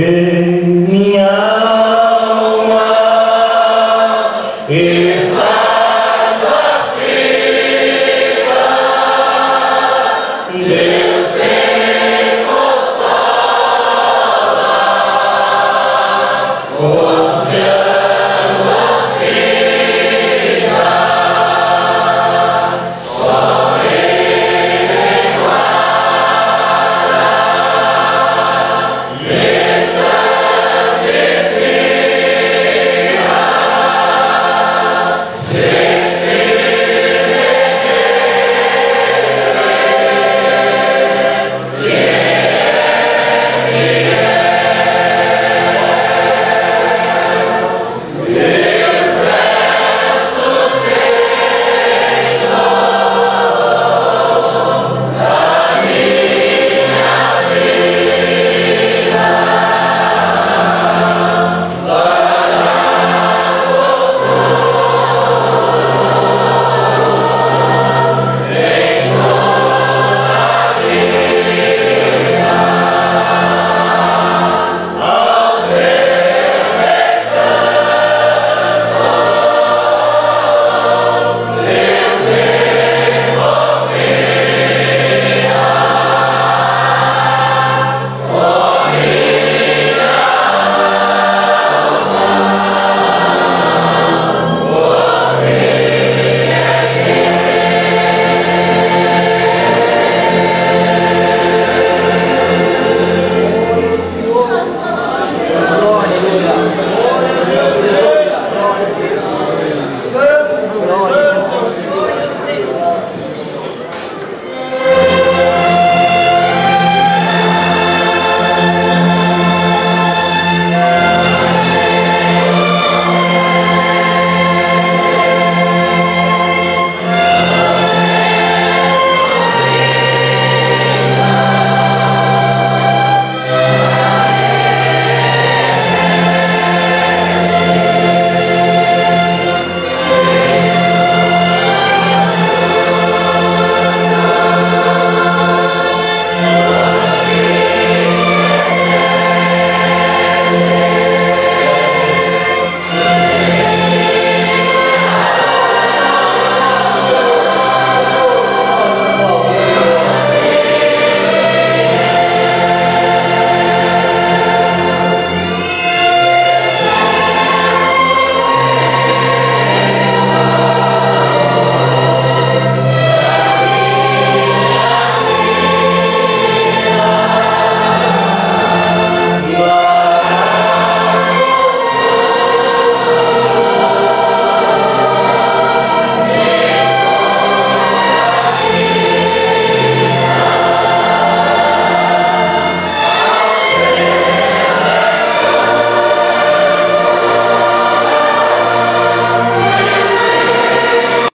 Hey.